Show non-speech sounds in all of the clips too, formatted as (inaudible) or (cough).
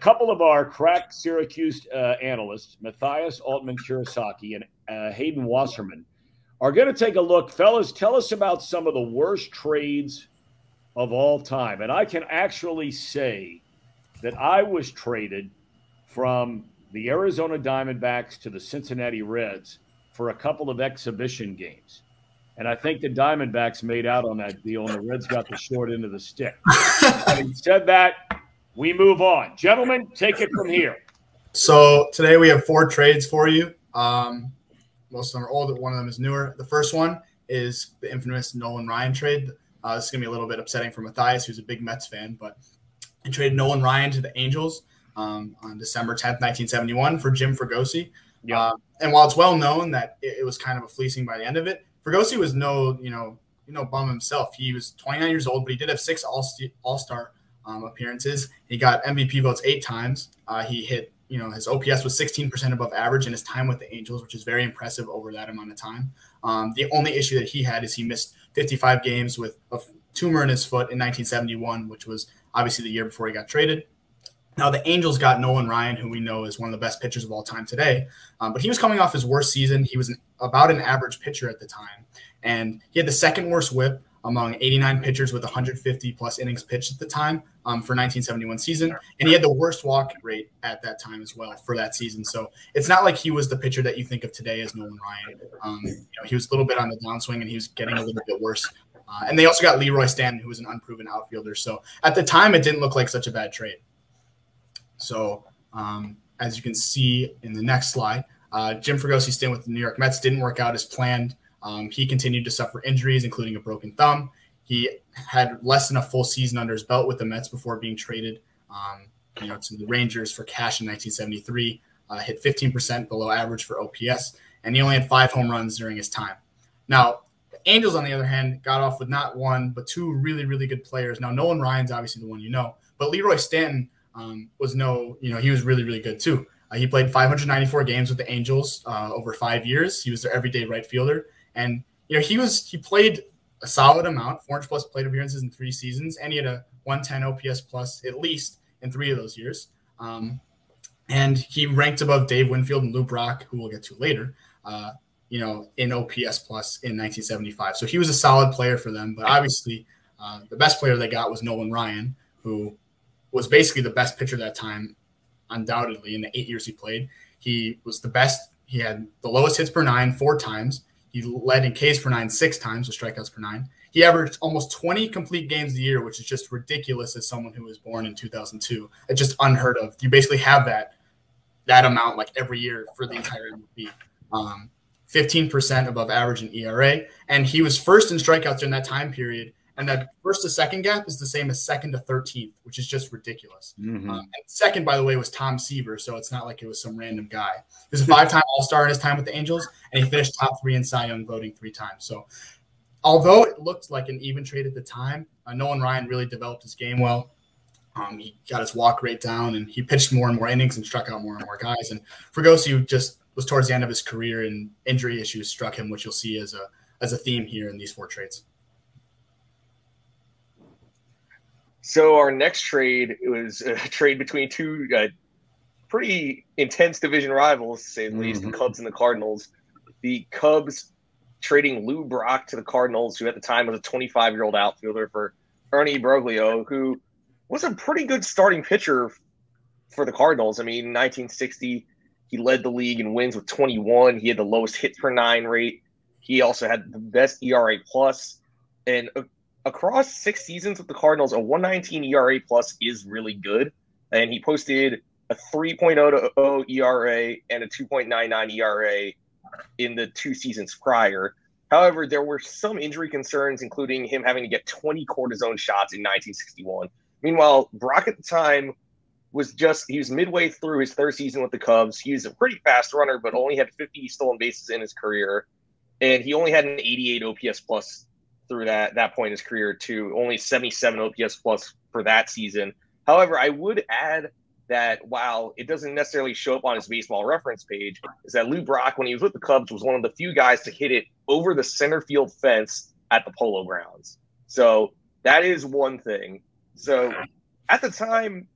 couple of our crack Syracuse uh, analysts, Mathias Altman Kurosaki and uh, Hayden Wasserman, are going to take a look. Fellas, tell us about some of the worst trades of all time. And I can actually say that I was traded from the Arizona Diamondbacks to the Cincinnati Reds for a couple of exhibition games. And I think the Diamondbacks made out on that deal, and the Reds got the short end of the stick. (laughs) Having said that, we move on. Gentlemen, take it from here. So today we have four trades for you. Um, most of them are old. One of them is newer. The first one is the infamous Nolan Ryan trade. Uh, this is going to be a little bit upsetting for Mathias, who's a big Mets fan, but he traded Nolan Ryan to the Angels um, on December 10th, 1971 for Jim Fregosi. Yeah. Uh, and while it's well known that it, it, was kind of a fleecing by the end of it, Fregosi was no, you know, you know, bum himself. He was 29 years old, but he did have six All All Star um, appearances. He got MVP votes eight times. Uh, he hit, you know, his OPS was 16% above average in his time with the Angels, which is very impressive over that amount of time. Um, the only issue that he had is he missed 55 games with a tumor in his foot in 1971, which was obviously the year before he got traded. Now, the Angels got Nolan Ryan, who we know is one of the best pitchers of all time today, um, but he was coming off his worst season. He was an, about an average pitcher at the time, and he had the second worst whip among 89 pitchers with 150 plus innings pitched at the time um, for 1971 season, and he had the worst walk rate at that time as well for that season. So it's not like he was the pitcher that you think of today as Nolan Ryan. Um, you know, he was a little bit on the downswing, and he was getting a little bit worse. Uh, and they also got Leroy Stanton, who was an unproven outfielder. So at the time, it didn't look like such a bad trade. So um, as you can see in the next slide, uh, Jim Fregosi stint with the New York Mets didn't work out as planned. Um, he continued to suffer injuries, including a broken thumb. He had less than a full season under his belt with the Mets before being traded, um, you know, to the Rangers for cash in 1973. Uh, hit 15% below average for OPS, and he only had five home runs during his time. Now, the Angels, on the other hand, got off with not one but two really, really good players. Now, Nolan Ryan's obviously the one you know, but Leroy Stanton um, was no, you know, he was really, really good too. Uh, he played 594 games with the Angels uh, over five years. He was their everyday right fielder, and you know he was he played a solid amount, 400 plus plate appearances in three seasons, and he had a 110 OPS plus at least in three of those years. Um, and he ranked above Dave Winfield and Lou Brock, who we'll get to later. Uh, you know, in OPS plus in 1975. So he was a solid player for them. But obviously, uh, the best player they got was Nolan Ryan, who was basically the best pitcher that time, undoubtedly, in the eight years he played. He was the best. He had the lowest hits per nine four times. He led in Ks per nine six times, with strikeouts per nine. He averaged almost 20 complete games a year, which is just ridiculous as someone who was born in 2002. It's just unheard of. You basically have that that amount like every year for the entire. Um, 15% above average in ERA, and he was first in strikeouts during that time period and that first to second gap is the same as second to 13th, which is just ridiculous. Mm-hmm. Um, and second, by the way, was Tom Seaver. So it's not like it was some random guy. He was a five time (laughs) All Star in his time with the Angels, and he finished top three in Cy Young voting three times. So although it looked like an even trade at the time, uh, Nolan Ryan really developed his game well. Um, he got his walk rate down and he pitched more and more innings and struck out more and more guys. And Fregosi just was towards the end of his career and injury issues struck him, which you'll see as a as a theme here in these four trades. So our next trade was a (laughs) trade between two uh, pretty intense division rivals, to say the mm-hmm. least, the mm-hmm. Cubs and the Cardinals. The Cubs trading Lou Brock to the Cardinals, who at the time was a 25 year old outfielder for Ernie Broglio, who was a pretty good starting pitcher for the Cardinals. I mean, 1960, he led the league in wins with 21. He had the lowest hits per nine rate. He also had the best ERA plus, and uh, across six seasons with the Cardinals, a 119 ERA plus is really good. And he posted a 3.0 ERA and a 2.99 ERA in the two seasons prior. However, there were some injury concerns, including him having to get 20 cortisone shots in 1961. Meanwhile, Brock at the time was just he was midway through his third season with the Cubs. He was a pretty fast runner, but only had 50 stolen bases in his career, and he only had an 88 OPS plus through that that point in his career to only 77 OPS plus for that season. However, I would add that while it doesn't necessarily show up on his baseball reference page, is that Lou Brock, when he was with the Cubs, was one of the few guys to hit it over the center field fence at the Polo Grounds. So that is one thing. So at the time,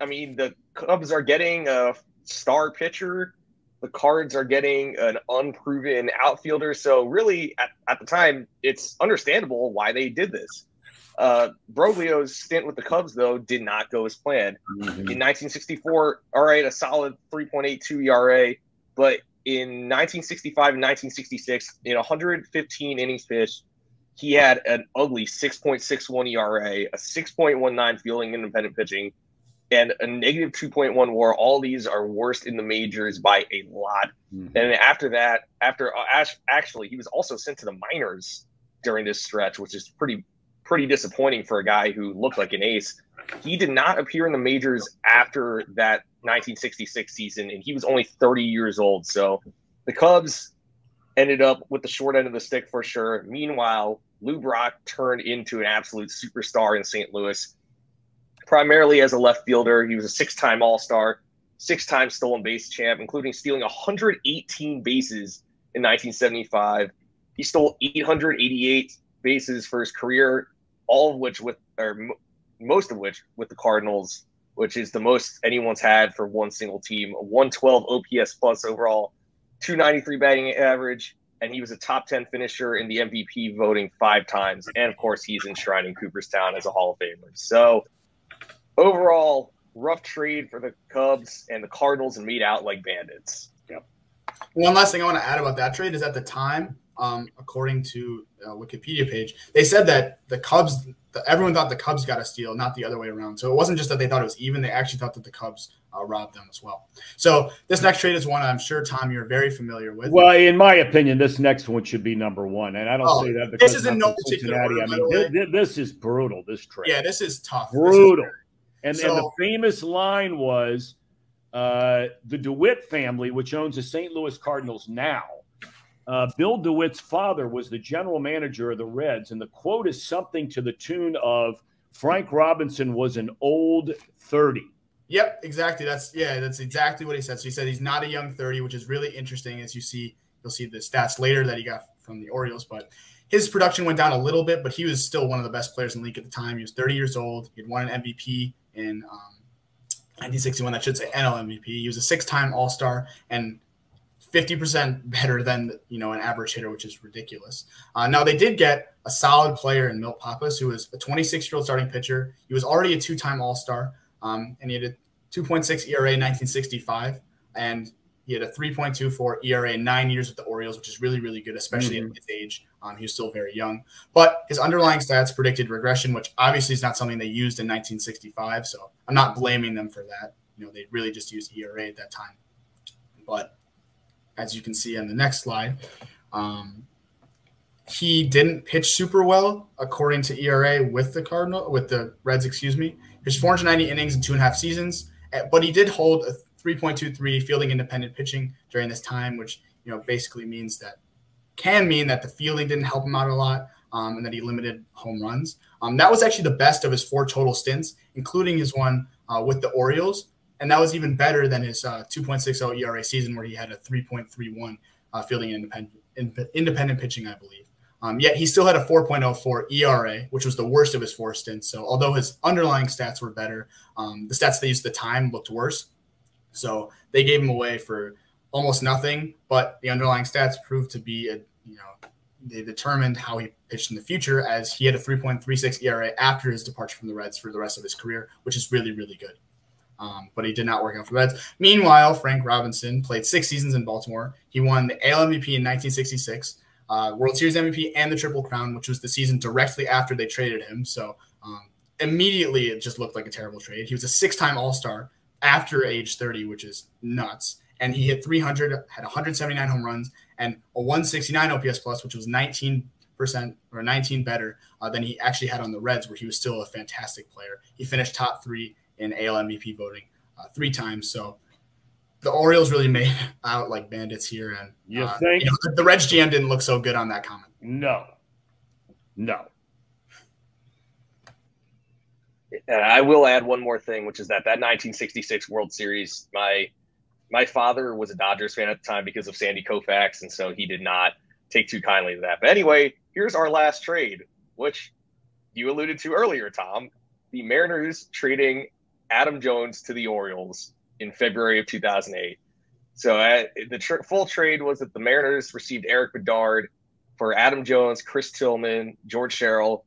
I mean, the Cubs are getting a star pitcher. The Cards are getting an unproven outfielder. So really, at, at the time, it's understandable why they did this. Uh, Broglio's stint with the Cubs, though, did not go as planned. Mm-hmm. In 1964, all right, a solid 3.82 ERA, but in 1965 and 1966, in 115 innings pitched, he had an ugly 6.61 ERA, a 6.19 fielding independent pitching, and a negative 2.1 WAR. All these are worst in the majors by a lot. Mm-hmm. And after that, after uh, actually, he was also sent to the minors during this stretch, which is pretty pretty disappointing for a guy who looked like an ace. He did not appear in the majors after that 1966 season, and he was only 30 years old. So the Cubs ended up with the short end of the stick for sure. Meanwhile, Lou Brock turned into an absolute superstar in St. Louis, primarily as a left fielder. He was a six time All Star, six time stolen base champ, including stealing 118 bases in 1975. He stole 888 bases for his career all of which with or most of which with the Cardinals, which is the most anyone's had for one single team. A 112 OPS plus overall, 293 batting average, and he was a top 10 finisher in the MVP voting five times. And of course, he's enshrined in Cooperstown as a Hall of Famer. So overall, rough trade for the Cubs and the Cardinals and meet out like bandits. Yep. One last thing I want to add about that trade is at the time, um, according to uh, Wikipedia page, they said that the Cubs, the, everyone thought the Cubs got a steal, not the other way around. So it wasn't just that they thought it was even; they actually thought that the Cubs uh, robbed them as well. So this next trade is one I'm sure Tom you're very familiar with. Well, in my opinion, this next one should be number one, and I don't oh, say that because this is in no particular order, I mean, this, this, is brutal. This trade, yeah, this is tough, brutal. Is and, so, and the famous line was uh, the DeWitt family, which owns the St. Louis Cardinals now uh, Bill DeWitt's father was the general manager of the Reds, and the quote is something to the tune of Frank Robinson was an old 30. Yep, exactly. That's yeah, that's exactly what he said. So he said he's not a young 30, which is really interesting as you see you'll see the stats later that he got from the Orioles, but his production went down a little bit, but he was still one of the best players in the league at the time. He was 30 years old. He had won an MVP in um, 1961. That should say NL MVP. He was a six-time All-Star, and 50% better than you know an average hitter, which is ridiculous. Uh, now they did get a solid player in Milt Pappas, who was a 26 year old starting pitcher. He was already a two time All Star, um, and he had a 2.6 ERA in 1965, and he had a 3.24 ERA in nine years with the Orioles, which is really really good, especially mm-hmm. at his age. Um, he was still very young, but his underlying stats predicted regression, which obviously is not something they used in 1965. So I'm not blaming them for that. You know, they really just used ERA at that time, but as you can see on the next slide. Um, he didn't pitch super well according to ERA with the Cardinal with the Reds, excuse me. His 490 innings in two and a half seasons, eh, but he did hold a 3.23 fielding independent pitching during this time, which you know basically means that can mean that the fielding didn't help him out a lot, um, and that he limited home runs. Um, that was actually the best of his four total stints, including his one uh, with the Orioles and that was even better than his uh, 2.60 ERA season where he had a 3.31 uh, fielding independent independent pitching, I believe. Um, yet he still had a 4.04 ERA, which was the worst of his four stints. So although his underlying stats were better, um, the stats they used at the time looked worse. So they gave him away for almost nothing. But the underlying stats proved to be a you know they determined how he pitched in the future as he had a 3.36 ERA after his departure from the Reds for the rest of his career, which is really really good um, but he did not work out for the Reds. Meanwhile, Frank Robinson played six seasons in Baltimore. He won the AL MVP in 1966, uh, World Series MVP, and the Triple Crown, which was the season directly after they traded him. So um, immediately it just looked like a terrible trade. He was a six time All Star after age 30, which is nuts. And he hit 300, had 179 home runs, and a 169 OPS plus, which was 19 percent or 19 better uh, than he actually had on the Reds, where he was still a fantastic player. He finished top three in AL MVP voting uh, three times. So the Orioles really made (laughs) out like bandits here, and you uh, think you know, the Reds GM didn't look so good on that comment? No, no. I will add one more thing, which is that that 1966 World Series, my my father was a Dodgers fan at the time because of Sandy Koufax, and so he did not take too kindly to that. But anyway, here's our last trade, which you alluded to earlier, Tom. The Mariners trading Adam Jones to the Orioles. in February of 2008. So uh, the tr- full trade was that the Mariners received Erik Bedard for Adam Jones, Chris Tillman, George Sherrill,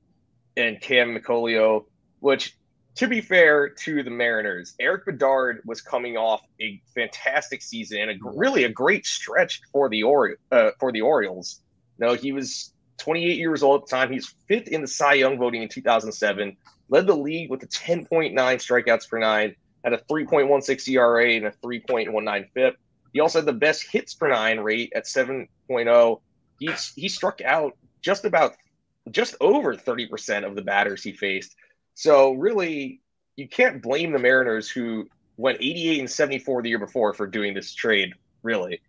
and Cam Mickolio, which to be fair to the Mariners, Erik Bedard was coming off a fantastic season and a, really a great stretch for the Ori- uh, for the Orioles. No, he was 28 years old at the time. He's fifth in the Cy Young voting in 2007. Led the league with a 10.9 strikeouts per nine, had a 3.16 ERA and a 3.19 FIP. He also had the best hits per nine rate at 7.0. He he struck out just about just over 30% of the batters he faced so really, you can't blame the Mariners who went 88 and 74 the year before for doing this trade. Really.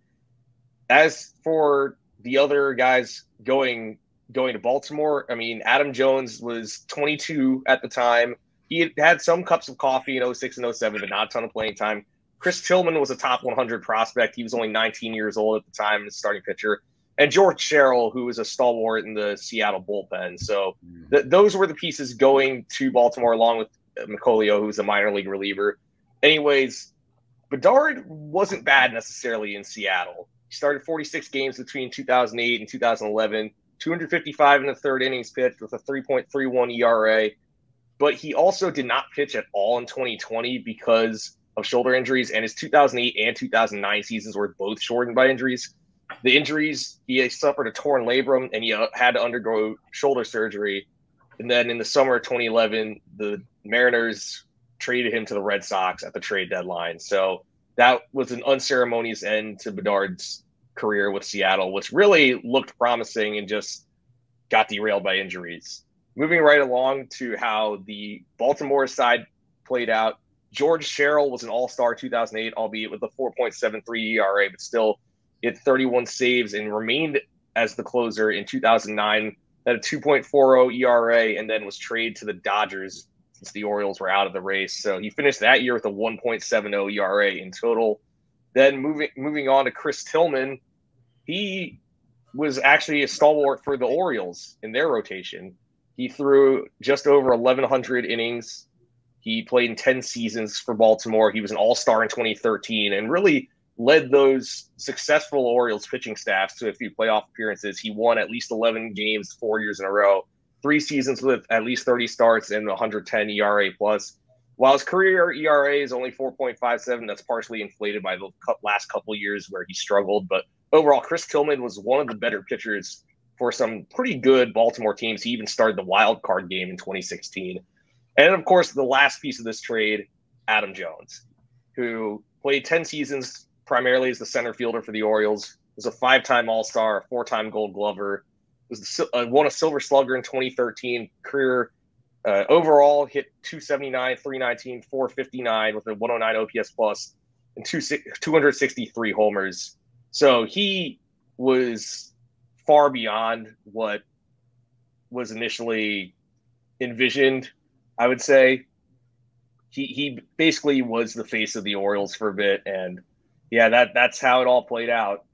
As for the other guys going going to Baltimore, I mean, Adam Jones was 22 at the time. He had some cups of coffee in 06 and 07, but not a ton of playing time. Chris Tillman was a top 100 prospect. He was only 19 years old at the time, starting pitcher and George Sherrill, who was a stalwart in the Seattle bullpen. So mm. th- those were the pieces going to Baltimore, along with Mickolio, who's a minor league reliever. Anyways, Bedard wasn't bad necessarily in Seattle. He started 46 games between 2008 and 2011, 255 in the third innings pitched with a 3.31 ERA. But he also did not pitch at all in 2020 because of shoulder injuries, and his 2008 and 2009 seasons were both shortened by injuries the injuries, he suffered a torn labrum and he uh, had to undergo shoulder surgery. And then in the summer of 2011, the Mariners traded him to the Red Sox at the trade deadline. So that was an unceremonious end to Bedard's career with Seattle, which really looked promising and just got derailed by injuries. Moving right along to how the Baltimore side played out, George Sherrill was an all star 2008, albeit with a 4.73 ERA, but still he had 31 saves and remained as the closer in 2009. Had a 2.40 ERA and then was traded to the Dodgers since the Orioles were out of the race. So he finished that year with a 1.70 ERA in total. Then moving moving on to Chris Tillman, he was actually a stalwart for the Orioles in their rotation. He threw just over 1,100 innings. He played in 10 seasons for Baltimore. He was an all star in 2013 and really led those successful Orioles pitching staffs to a few playoff appearances. He won at least 11 games four years in a row, three seasons with at least 30 starts and 110 ERA plus. While his career ERA is only 4.57, that's partially inflated by the last couple years where he struggled. But overall, Chris Tillman was one of the better pitchers for some pretty good Baltimore teams. He even started the wild card game in 2016. And of course, the last piece of this trade, Adam Jones, who played 10 seasons primarily as the center fielder for the Orioles. Was a five-time All-Star, a four-time Gold Glover. Was uh, won a Silver Slugger in 2013. Career uh, overall hit 279, 319, 459 with a 109 OPS plus and two, 263 homers. So he was far beyond what was initially envisioned. I would say he he basically was the face of the Orioles for a bit, and yeah, that that's how it all played out.